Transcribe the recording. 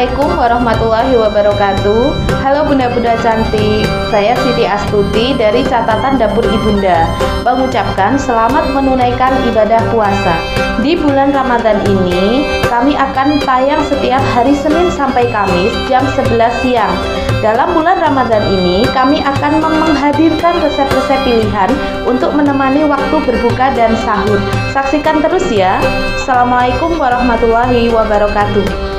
Assalamualaikum warahmatullahi wabarakatuh. Halo bunda-bunda cantik Saya Siti Astuti dari catatan dapur ibunda Mengucapkan selamat menunaikan ibadah puasa. Di bulan Ramadan ini Kami akan tayang setiap hari Senin sampai Kamis jam 11 siang. Dalam bulan Ramadan ini Kami akan menghadirkan resep-resep pilihan Untuk menemani waktu berbuka dan sahur. Saksikan terus ya. Assalamualaikum warahmatullahi wabarakatuh.